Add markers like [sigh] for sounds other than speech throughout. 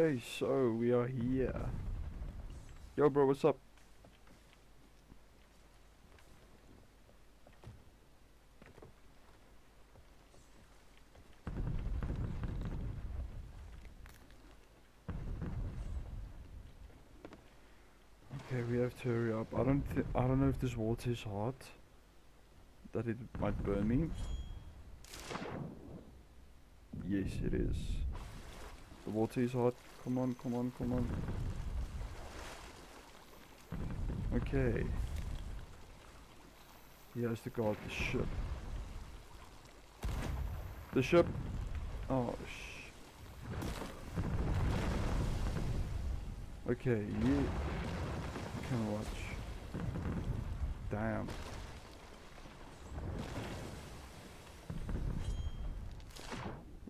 Hey, so we are here. Yo, bro, what's up? Okay, we have to hurry up. I don't I don't know if this water is hot. That it might burn me. Yes, it is. The water is hot. Come on, come on, come on. Okay. He has to guard the ship. The ship. Oh, sh. Okay, you can watch. Damn.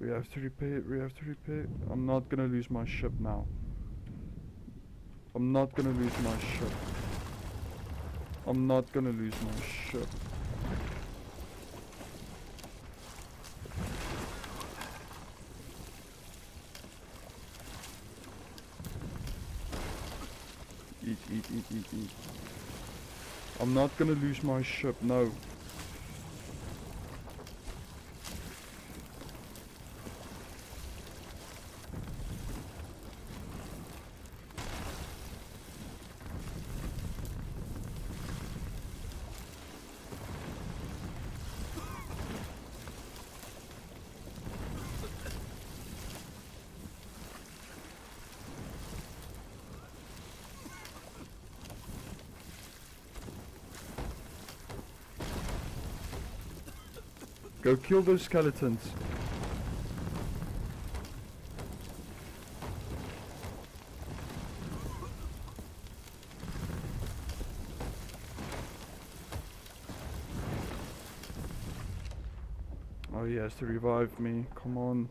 We have to repair, we have to repair. I'm not gonna lose my ship now. I'm not gonna lose my ship. I'm not gonna lose my ship. Eat, eat, eat, eat, eat. I'm not gonna lose my ship, no. Go kill those skeletons. Oh, he has to revive me. Come on.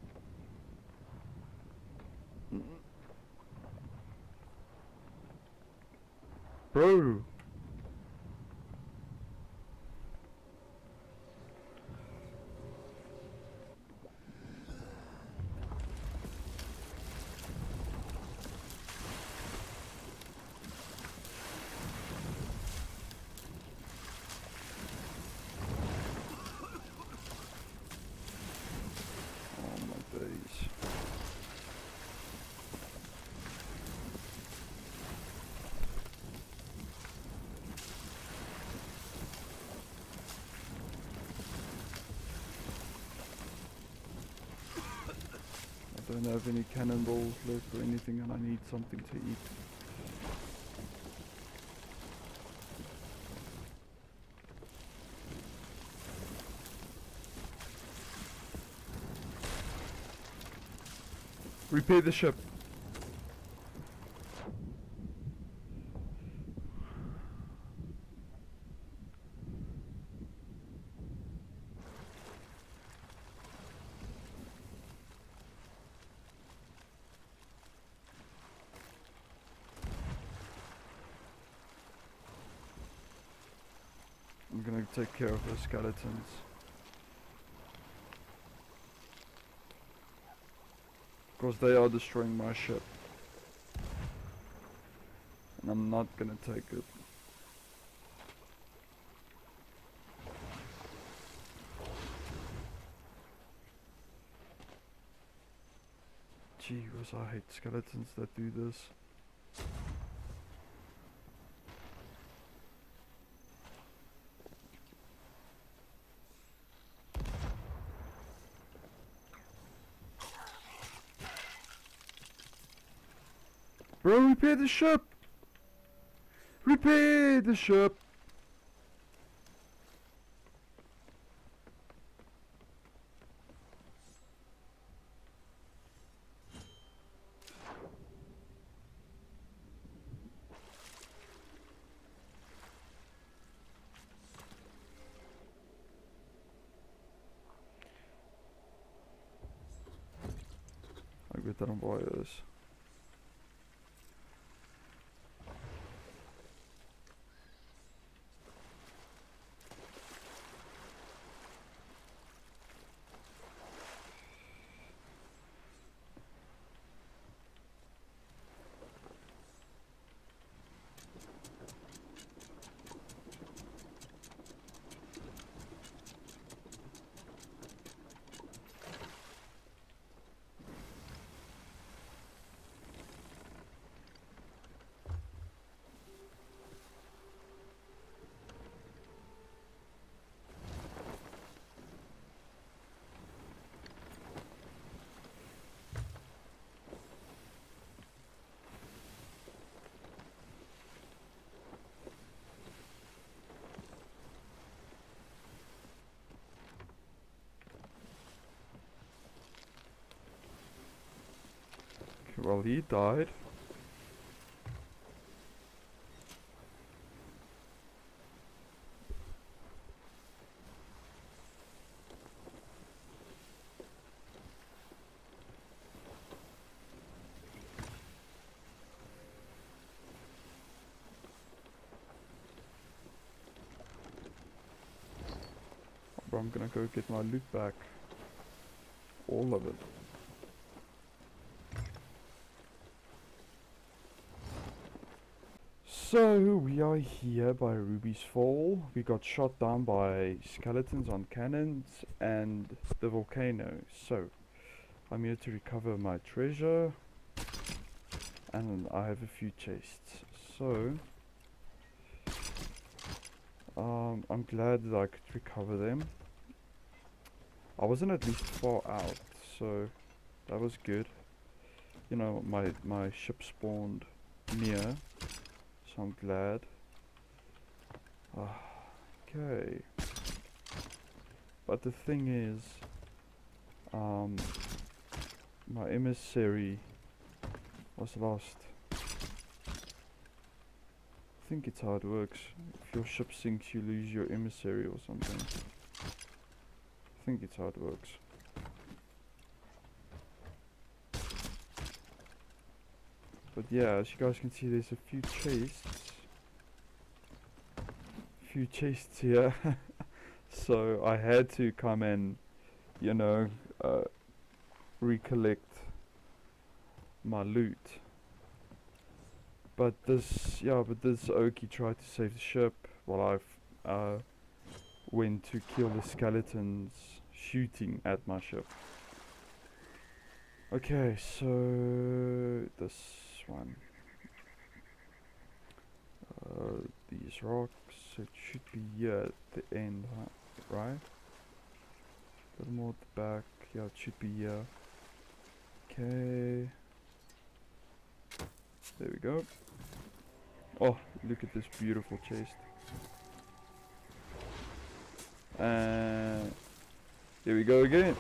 Bro. Oh my days. I don't have any cannonballs left or anything and I need something to eat. Repair the ship. I'm gonna take care of the skeletons. Because they are destroying my ship. And I'm not gonna take it. Gee I hate skeletons that do this. Bro, repair the ship! Repair the ship! Well, he died. I'm gonna go get my loot back. All of it. So we are here by Ruby's Fall. We got shot down by skeletons on cannons and the volcano. So I'm here to recover my treasure and I have a few chests. So um, I'm glad that I could recover them. I wasn't at least far out, so that was good. You know, my my ship spawned near, so I'm glad. Ah, okay. But the thing is, um, my emissary was lost. I think it's how it works. If your ship sinks, you lose your emissary or something. I think it's how it works. But yeah, as you guys can see, there's a few chests. A few chests here. [laughs] so I had to come and, you know, uh, recollect my loot. But this, yeah, but this Okie tried to save the ship while I've uh, went to kill the skeletons shooting at my ship. Okay, so this one. Uh, these rocks, it should be here at the end, right? A little more at the back, yeah, it should be here. Okay. There we go. Oh, look at this beautiful chest. And here we go again.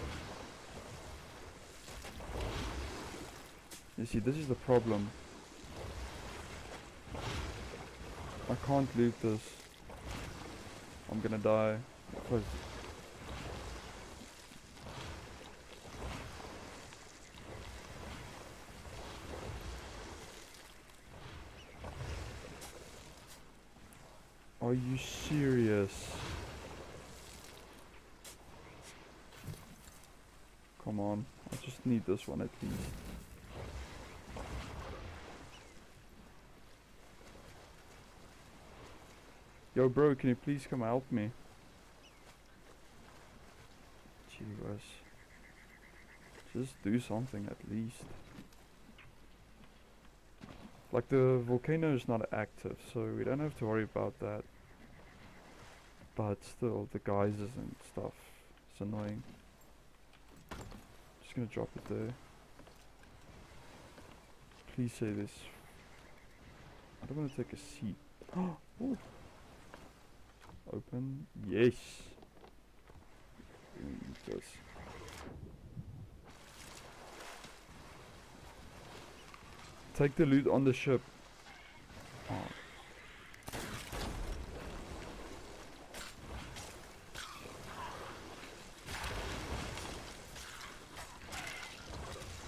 You see, this is the problem. I can't loot this. I'm gonna die. Because Are you serious? Come on, I just need this one at least. Yo bro, can you please come help me? Jeez. Just do something at least. Like the volcano is not active, so we don't have to worry about that. But still, the geysers and stuff, it's annoying. Just gonna drop it there. Please say this. I don't want to take a seat. [gasps] Ooh. Open. Yes. This. Take the loot on the ship. Oh.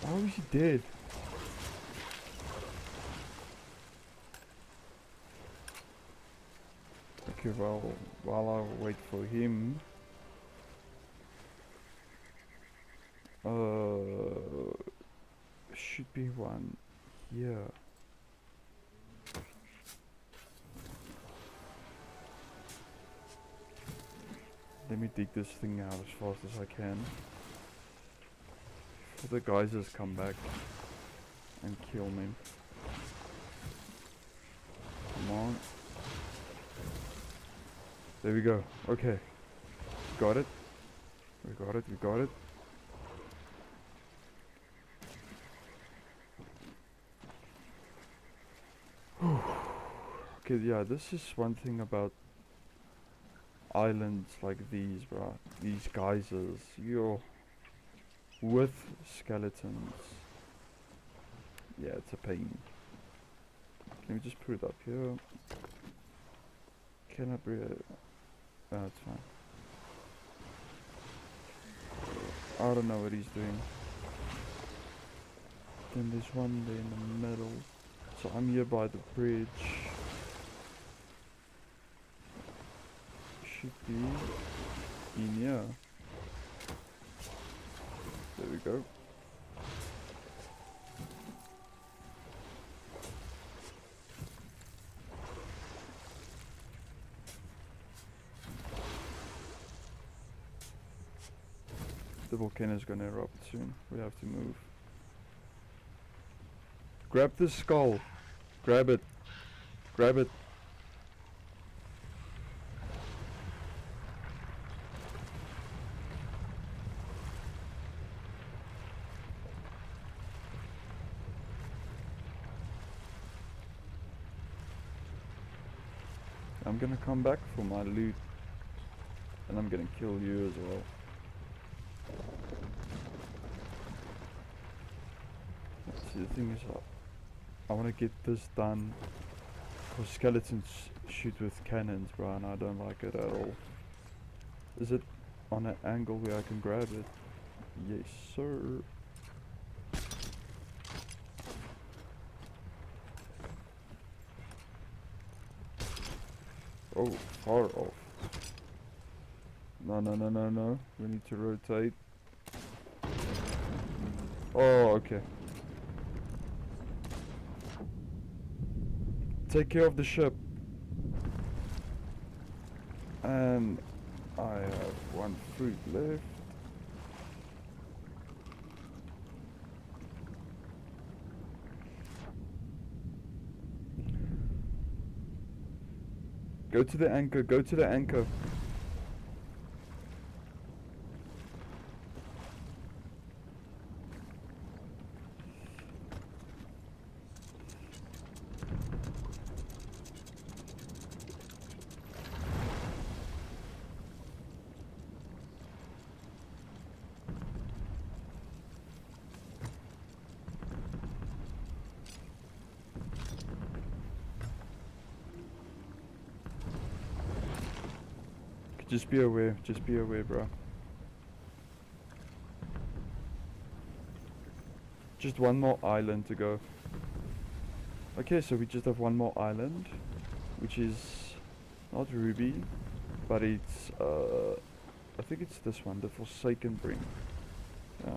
Why was he dead? Okay, well, while I wait for him, uh, should be one here. Let me dig this thing out as fast as I can. The geysers come back and kill me. Come on. There we go. Okay. Got it. We got it, we got it. [sighs] okay, yeah, this is one thing about islands like these, bro. These geysers. You're with skeletons. Yeah, it's a pain. Let me just put it up here? Can I bring it? Oh, it's fine. I don't know what he's doing. Then there's one there in the middle. So I'm here by the bridge. Should be in here. There we go. Volcano is gonna erupt soon. We have to move. Grab the skull. Grab it. Grab it. I'm gonna come back for my loot. And I'm gonna kill you as well. See, the thing is, uh, I, I want to get this done. Because skeletons shoot with cannons, bro, and I don't like it at all. Is it on an angle where I can grab it? Yes, sir. Oh, far off. No, no, no, no, no. We need to rotate. Oh, okay. Take care of the ship. And I have one fruit left. Go to the anchor, go to the anchor. Just be aware, just be aware, bro. Just one more island to go. Okay, so we just have one more island, which is not Ruby, but it's, uh, I think it's this one, the Forsaken Brink. Yeah.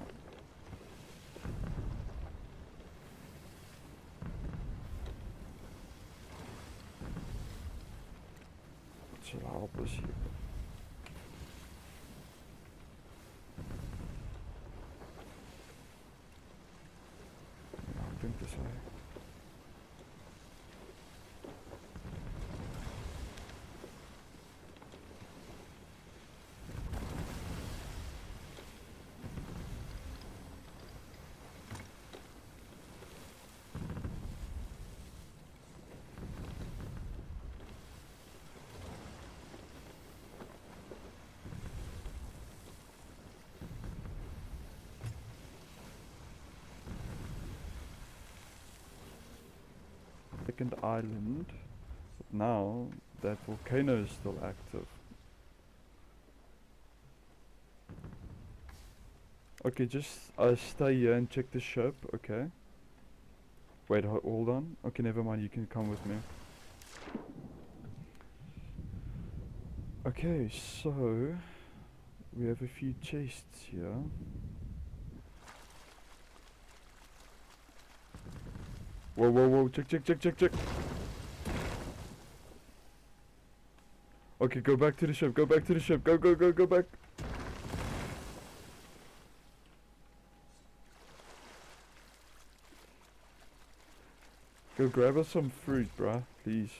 Should help us here. Yeah, I think this way. Second island. But now that volcano is still active. Okay, just uh, stay here and check the ship, okay? Wait, ho- hold on. Okay, never mind, you can come with me. Okay, so we have a few chests here. Whoa, whoa, whoa, check, check, check, check, check. Okay, go back to the ship, go back to the ship, go, go, go, go back. Go grab us some fruit, bruh, please.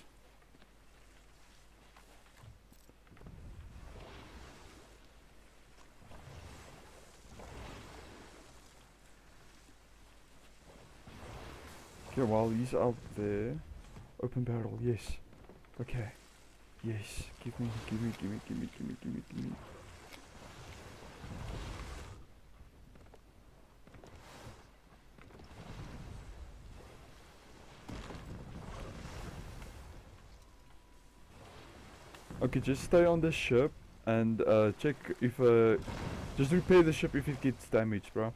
he's out there. Open barrel, yes. Okay. Yes. Give me, give me, give me, give me, give me, give me, give me. Okay, just stay on the ship and uh, check if uh, just repair the ship if it gets damaged, bro.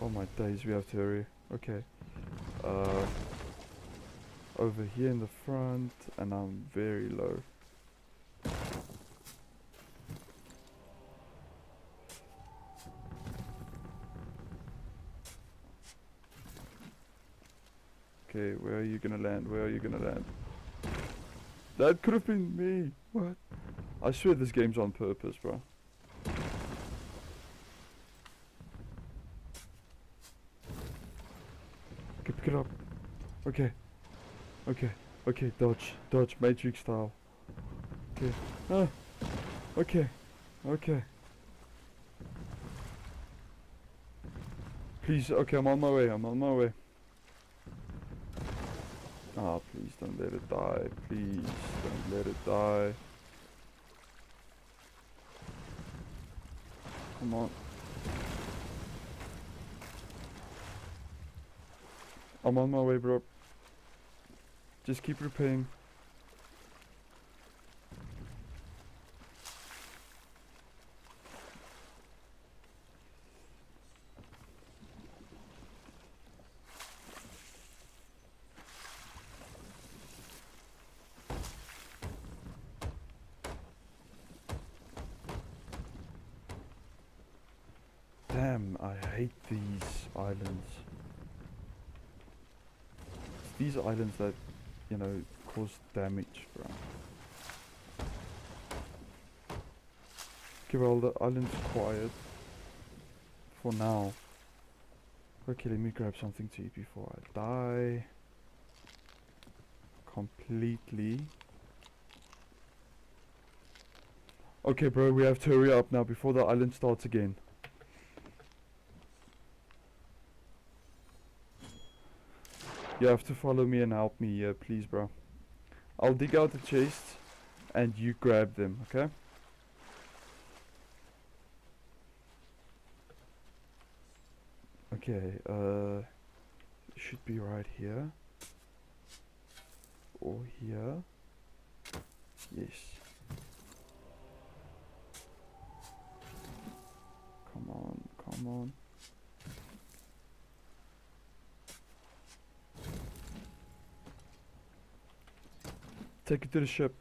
Oh my days, we have to hurry. Okay, uh, over here in the front, and I'm very low. Okay, where are you gonna land? Where are you gonna land? That could have been me. What? I swear this game's on purpose, bro. Okay, pick it up. Okay. Okay. Okay, dodge. Dodge. Matrix style. Okay. Ah. Okay. Okay. Please, okay, I'm on my way. I'm on my way. Ah, please don't let it die. Please don't let it die. Come on. I'm on my way, bro. Just keep repaying. Damn, I hate these islands. It's these islands that, you know, cause damage, bro. Okay, well, the island's quiet. For now. Okay, let me grab something to eat before I die. Completely. Okay, bro, we have to hurry up now before the island starts again. You have to follow me and help me please, bro. I'll dig out the chest and you grab them, okay? Okay, uh, should be right here. Or here. Yes. Come on, come on. Take it to the ship.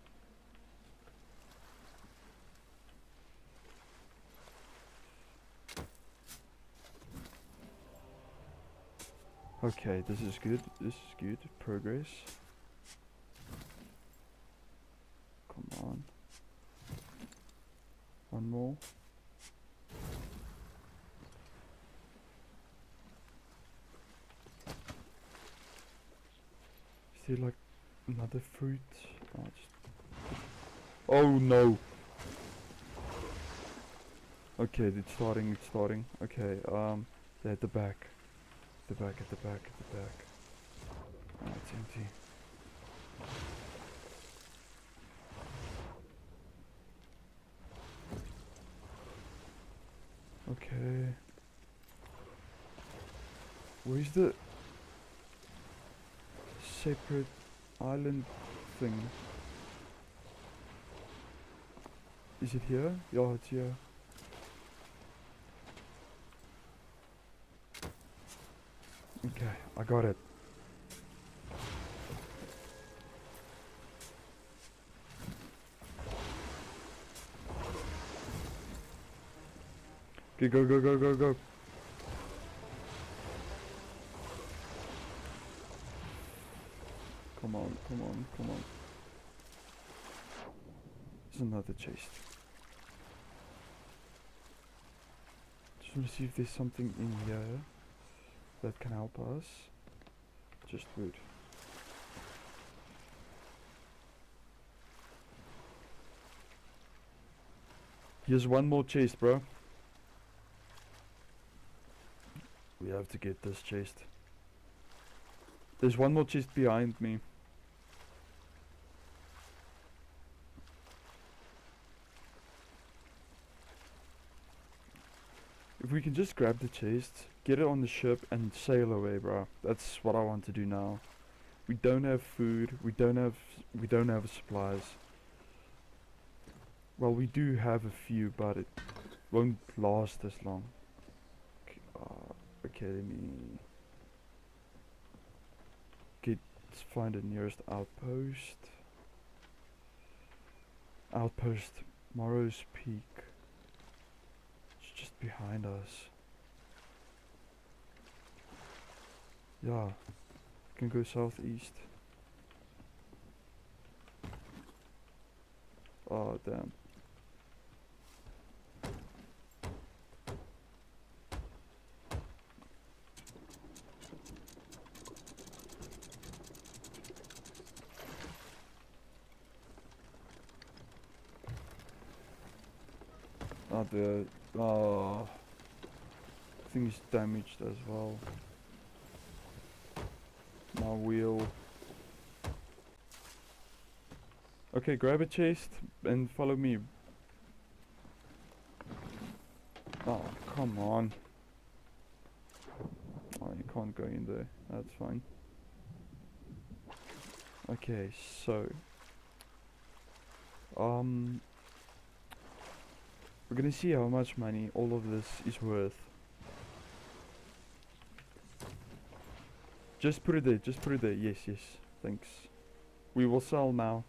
Okay, this is good. This is good. Progress. Come on. One more. There like another fruit? Oh, oh no! Okay, it's starting, it's starting. Okay, um, they're at the back. The back, at the back, at the back. Oh, it's empty. Okay. Where's the separate island thing? Is it here? Yeah, it's here. Okay, I got it. Okay, go, go, go, go, go. Come on, come on, come on. There's another chest. Just want to see if there's something in here that can help us. Just wood. Here's one more chest, bro. We have to get this chest. There's one more chest behind me. We can just grab the chest, get it on the ship and sail away, bro. That's what I want to do now. We don't have food, we don't have we don't have supplies. Well, we do have a few, but it won't last as long. K- Uh, okay, let me get find the nearest outpost. Outpost Morrow's Peak. Behind us. Yeah, can go southeast. Oh damn. The oh thing's damaged as well. My wheel. Okay, grab a chest and follow me. Oh, come on. Oh, can't go in there. That's fine. Okay, so. Um. We're gonna see how much money all of this is worth. Just put it there, just put it there. Yes, yes. Thanks. We will sell now.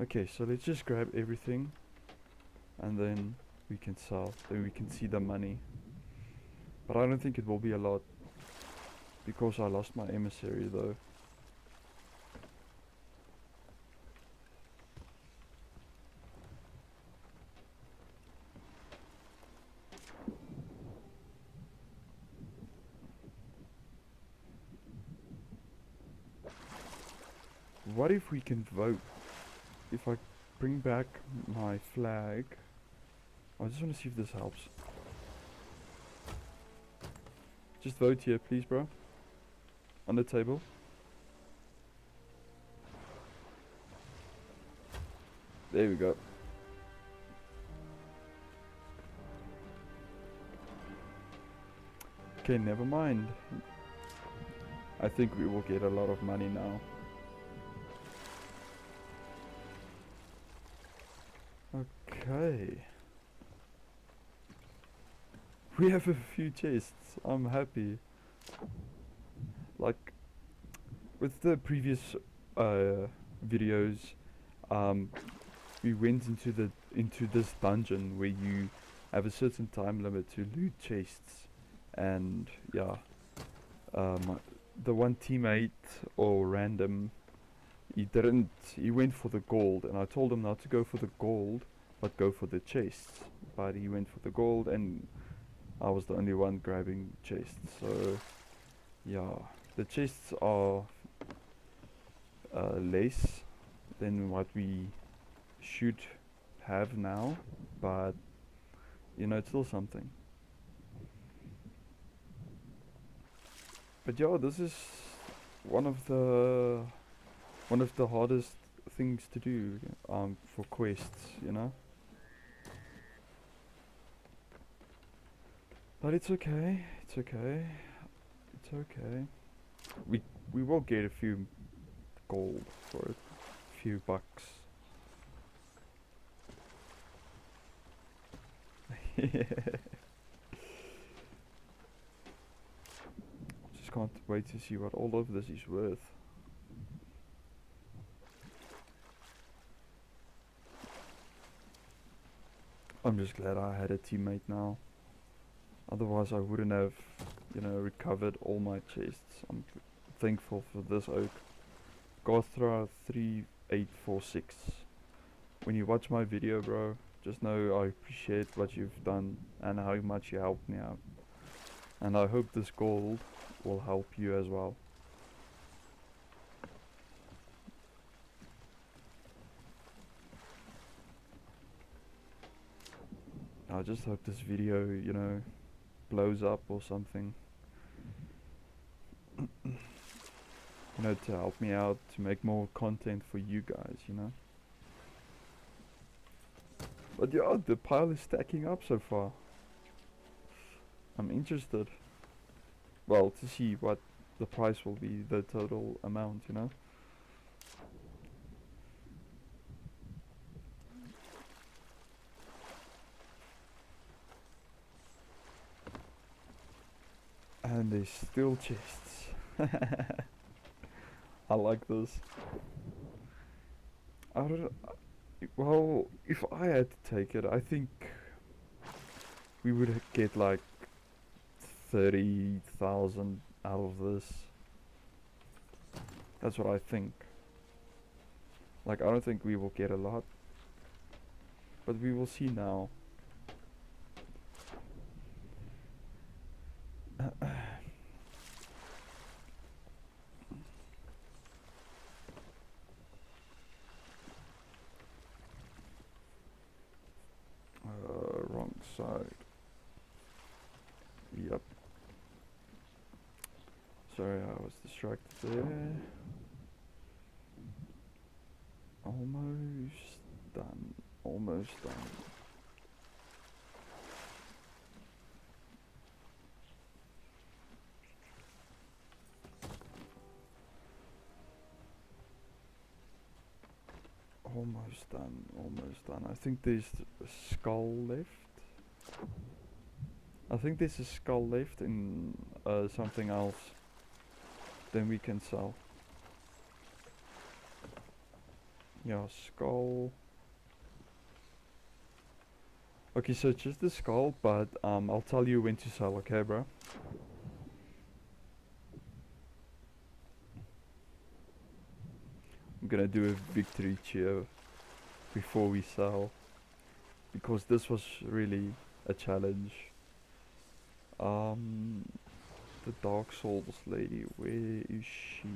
Okay, so let's just grab everything and then we can sell. Then we can see the money. But I don't think it will be a lot because I lost my emissary though. What if we can vote? If I bring back my flag, I just want to see if this helps. Just vote here, please, bro. On the table. There we go. Okay, never mind. I think we will get a lot of money now. Okay. We have a few chests. I'm happy. Like with the previous uh, videos, um, we went into the into this dungeon where you have a certain time limit to loot chests, and yeah, um, the one teammate or random he didn't he went for the gold and I told him not to go for the gold but go for the chests. But he went for the gold and I was the only one grabbing chests. So yeah the chests are uh, less than what we should have now but you know it's still something. But yeah this is one of the one of the hardest things to do um, for quests, you know. But it's okay. It's okay. It's okay. We we will get a few gold for a few bucks. [laughs] Just can't wait to see what all of this is worth. I'm just glad I had a teammate now. Otherwise I wouldn't have, you know, recovered all my chests. I'm thankful for this oak. Gothra 3846. When you watch my video, bro, just know I appreciate what you've done and how much you helped me out. And I hope this gold will help you as well. I just hope this video, you know, blows up or something. [clears throat] you know, to help me out to make more content for you guys, you know. But yeah, the pile is stacking up so far. I'm interested. Well, to see what the price will be, the total amount, you know. Still chests. [laughs] I like this. I don't. Well, if I had to take it, I think we would get like thirty thousand out of this. That's what I think. Like, I don't think we will get a lot, but we will see now. Sorry, I was distracted there. Almost done. Almost done. Almost done, almost done. I think there's a skull left. I think there's a skull left in uh, something else. Then we can sell. your skull. Okay, so just the skull, but um, I'll tell you when to sell, okay, bro? I'm gonna do a victory cheer before we sell because this was really a challenge. Um, the Dark Souls lady, where is she?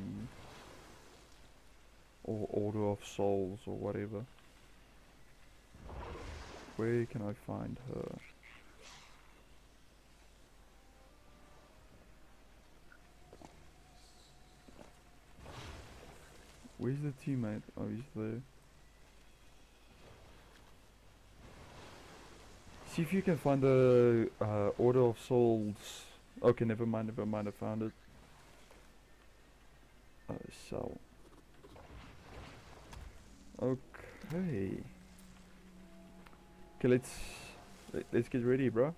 Or Order of Souls or whatever. Where can I find her? Where's the teammate? Oh, he's there. See if you can find the uh, Order of Souls. Okay, never mind, never mind, I found it. Uh, sell. Okay. Okay, let's let- let's get ready, bro.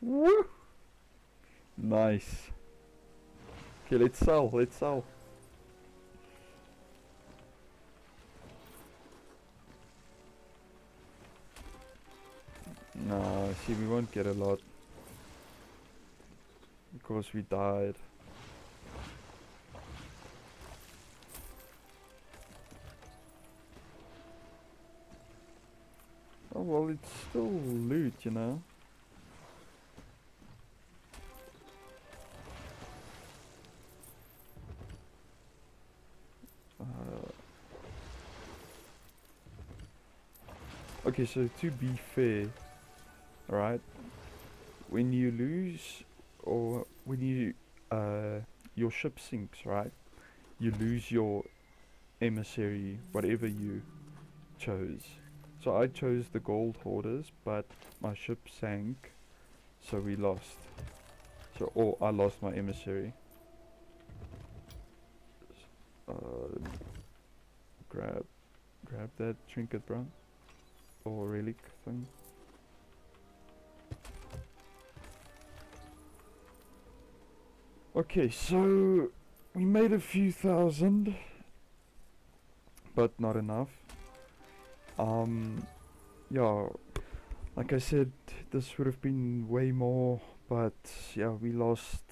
Woo! Nice. Okay, let's sell. Let's sell. No, see, we won't get a lot because we died. Oh well, it's still loot, you know. Uh, okay, so to be fair, right? When you lose, or when you uh, your ship sinks, right? You lose your emissary, whatever you chose. So I chose the gold hoarders, but my ship sank, so we lost. So, or I lost my emissary. Uh, grab, grab that trinket, bro, or relic thing. Okay, so we made a few thousand, but not enough. Um, yeah, like I said, this would have been way more, but yeah, we lost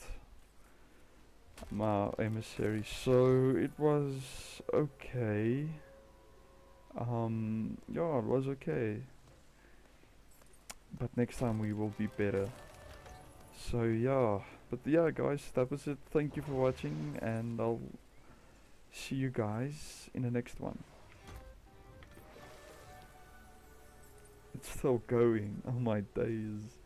my emissary, so it was okay. Um, yeah, it was okay. But next time we will be better. So yeah, but yeah guys, that was it. Thank you for watching and I'll see you guys in the next one. It's still going. [laughs] Oh my days.